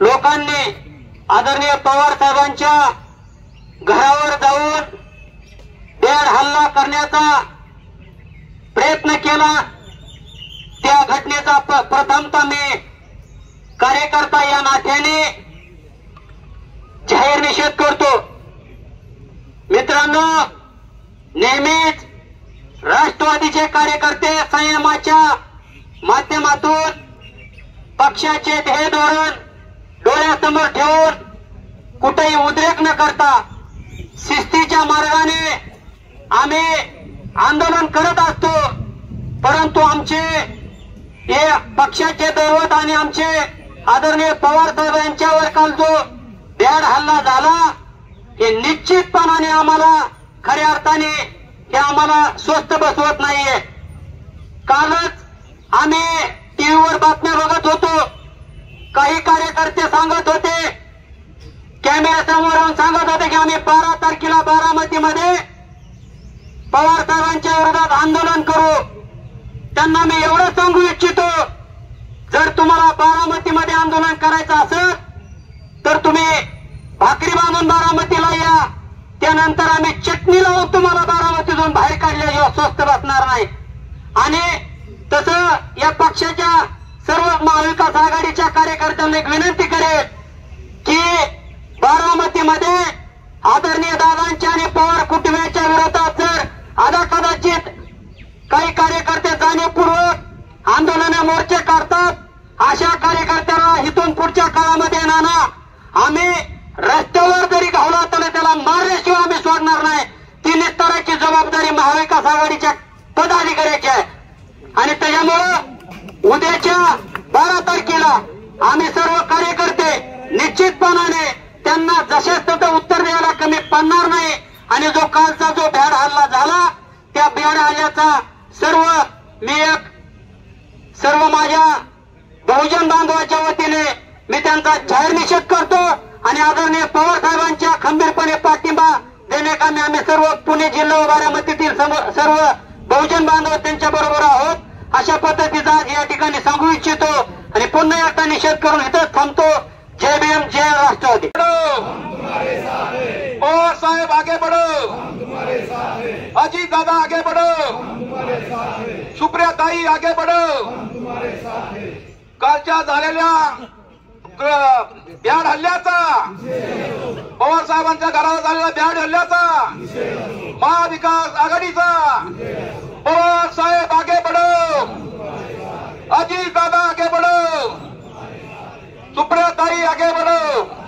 लोकांनी आदरणीय पवार साहेबांच्या घरावर जाऊन बेड हल्ला करण्याचा प्रयत्न केला. त्या घटनेचा प- प्रथमतः मी कार्यकर्ता या नात्याने जाहीर निषेध करतो. मित्रांनो नेहमीच राष्ट्रवादीचे कार्यकर्ते संयमाच्या माध्यमातून पक्षाचे ध्येय धोरण डोळ्यासमोर ठेवून कुठेही उद्रेक न करता शिस्तीच्या मार्गाने आम्ही आंदोलन करत असतो. परंतु आमचे हे पक्षाचे दैवत आणि आमचे आदरणीय पवार साहेब यांच्यावर काल जो बॅड हल्ला झाला हे निश्चितपणाने आम्हाला खऱ्या अर्थाने हे आम्हाला स्वस्त बसवत नाहीये. कालच आम्ही टीव्हीवर बातम्या बघत होतो काही कार्यकर्ते सांगत होते कॅमेरा समोर राहून सांगत होते की आम्ही बारा तारखेला बारामतीमध्ये पवार साहेबांच्या विरोधात आंदोलन करू. त्यांना मी एवढं सांगू इच्छितो जर तुम्हाला बारामतीमध्ये आंदोलन करायचं असेल तर तुम्ही भाकरी बांधून बारामतीला या. त्यानंतर आम्ही चटणी लावून तुम्हाला बारामतीतून बाहेर काढल्याशिवाय स्वस्त बसणार नाही. आणि तसं या पक्षाच्या सर्व महाविकास आघाडीच्या कार्यकर्त्यांना एक विनंती करेल की बारामतीमध्ये आदरणीय दादांच्या आणि पवार कुटुंबियाच्या विरोधात जर आता कदाचित काही कार्यकर्ते जाणीवपूर्वक आंदोलन मोर्चे काढतात अशा कार्यकर्त्यांना इथून पुढच्या काळामध्ये नाना आम्ही रस्त्यावर जरी घावला तरी त्याला मारल्याशिवाय आम्ही सोडणार नाही. ती निस्ताराची जबाबदारी महाविकास आघाडीच्या पदाधिकाऱ्याची आहे. आणि त्याच्यामुळं उद्याच्या बारा तारखेला आम्ही सर्व कार्यकर्ते निश्चितपणाने त्यांना जशाच तसं उत्तर द्यायला कमी पडणार नाही. आणि जो कालचा जो भ्याड हल्ला झाला त्या भ्याड हल्ल्याचा सर्व मी एक सर्व माझ्या बहुजन बांधवाच्या वतीने मी त्यांचा जाहीर निषेध करतो. आणि आदरणीय पवार साहेबांच्या खंबीरपणे पाठिंबा देण्याकामी आम्ही सर्व पुणे जिल्हा व बारामतीतील सर्व बहुजन बांधव त्यांच्या बरोबर आहोत. अशा पद्धतीचा आज या ठिकाणी सांगू इच्छितो. आणि पुन्हा एकदा निषेध करून इथं थांबतो. जेबीएम जे जय राष्ट्रवादी. पवार साहेब आगे बढ़ो। अजीत दादा आगे बढ़ो। सुप्रिया ताई आगे बढ़ो। कालच्या झालेल्या ब्याड हल्ल्याचा पवार साहेबांच्या घरावर झालेला ब्याड हल्ल्याचा महाविकास आघाडीचा पवार साहेब आगे अजीत दादा